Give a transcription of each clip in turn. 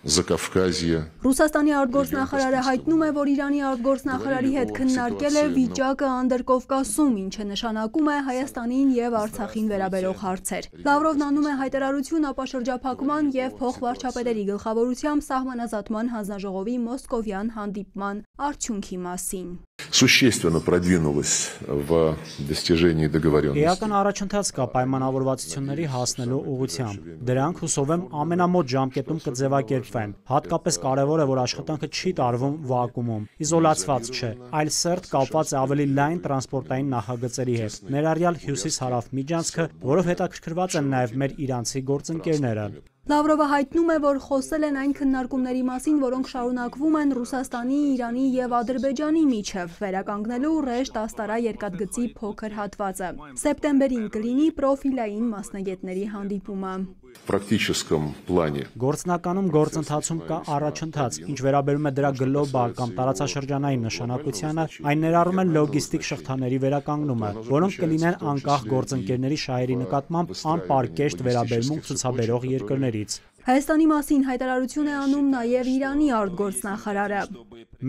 Զակովկազիա Ռուսաստանի արտգործնախարարը հայտնում է, որ Իրանի արտգործնախարարի հետ քննարկել է վիճակը Անդրկովկասում, ինչը նշանակում է Հայաստանին եւ Արցախին վերաբերող հարցեր։ Լավրովն անում է հայտարարություն ապաշրջափակման եւ փոխվարչապետերի գլխավորությամբ սահմանազատման հանձնաժողովի մոսկովյան հանդիպման արդյունքի մասին։ Существенно продвинулась в достижении договоренности. Էական առաջընթաց կա պայմանավորվածությունների հասնելու ուղղությամբ։ Դրանք հուսով եմ ամենամոտ ժամկետում կձևակերպվեն։ Հատկապես կարևոր է, որ աշխատանքը չի տարվում վակուումում, իզոլացված չէ, այլ սերտ կապված է ավելի լայն տրանսպորտային նախագծերի հետ։ Ներառյալ հյուսիս-հարավ միջանցքը, որով հետաքրքրված են նաև մեր իրանցի գործընկերները։ Լավրովը հայտնում է, որ խոսել են այն քննարկումների մասին, որոնք շարունակվում են Ռուսաստանի, Իրանի եւ Ադրբեջանի միջև, վերականգնելու Ռեշտ Աստարա երկաթգծի փոքր հատվածը։ Սեպտեմբերին կլինի պրոֆիլային մասնագետների հանդիպումը практическом плане։ Գործնականում գործընթացում կա առաջընթաց, ինչ վերաբերում է դրա գլոբալ կամ տարածաշրջանային նշանակությանը, այն ներառում է լոգիստիկ շղթաների վերականգնումը, որոնք կլինեն անկախ գործընկերների շահերի նկատմամբ անպարկեշտ վերաբերմունք ցուցաբերող երկրներից։ Հայաստանի մասին հայտարարություն է անում նաև Իրանի արտգործնախարարը։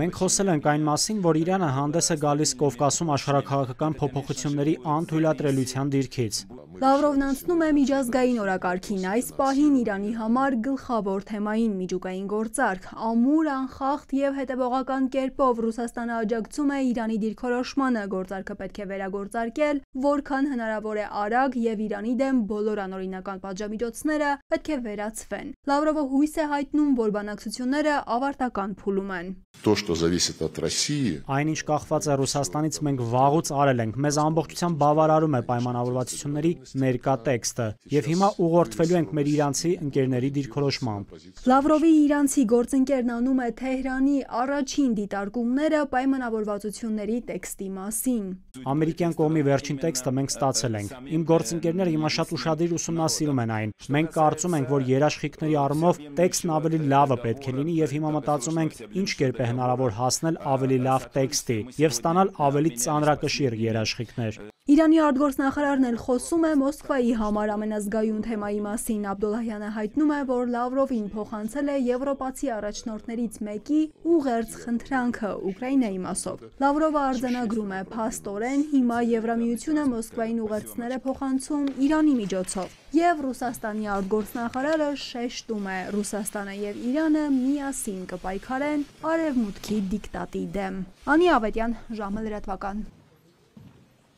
Մենք խոսել ենք այն մասին, որ Իրանը հանդես է գալիս Կովկասում աշխարհակաղակական փոփոխությունների անթույլատրելիության դիրքից։ Լավրովն անցնում է միջազգային օրակարգին այս պահին Իրանի համար գլխավոր թեմային միջուկային գործարք։ Ամուր, անխախտ եւ հետեւողական կերպով Ռուսաստանը աջակցում է Իրանի դիրքորոշմանը, գործարքը պետք է վերագործարկել, որքան հնարավոր է արագ եւ Իրանի դեմ բոլոր անօրինական պատժամիջոցները պետք է վերացվեն։ Լավրովը հույս է հայտնում, որ բանակցությունները ավարտական փուլում են то, что зависит от России, Այնինչ կախված է Ռուսաստանից մենք վաղուց արել ենք։ Մեզ ամբողջությամբ բավարարում է պայմանավորվածությունների ներկա տեքստը, եւ հիմա ուղղորդվելու ենք մեր իրանցի ընկերների դիրքորոշմամբ։ Լավրովի իրանցի գործընկերն անում է Թեհրանի առաջին դիտարկումները պայմանավորվածությունների տեքստի մասին։ Ամերիկյան կողմի վերջին տեքստը մենք ստացել ենք։ Իմ գործընկերները հիմա շատ ուշադիր ուսումնասիրում են այն։ Մենք կարծում ենք, որ երաշխիքների առումով տեքստն ավելի լավը պետք է լինի եւ հիմա մտածում ենք ինչ կերպ է հնարավոր հասնել ավելի լավ տեքստի եւ ստանալ ավելի ծանրակշիռ երաշխիքներ։ Իրանի արտգործնախարարն էլ խոսում է Մոսկվայի համար ամենազգայուն թեմայի մասին։ Աբդոլլահյանը հայտնում է, որ Լավրովին փոխանցել է եվրոպացի առաջնորդներից մեկի ուղերձ խնդրանքը Ուկրաինայի մասով։ Լավրովը արձանագրում է. «Փաստորեն հիմա Եվրամիությունը Մոսկվային ուղերձներ է փոխանցում Իրանի միջոցով»։ Եվ Ռուսաստանի արտգործնախարարը շեշտում է. Ռուսաստանը եւ Իրանը միասին կպայքարեն արևմուտքի դիկտատի դեմ։ Անի Ավետյան, ժամը լրատվական։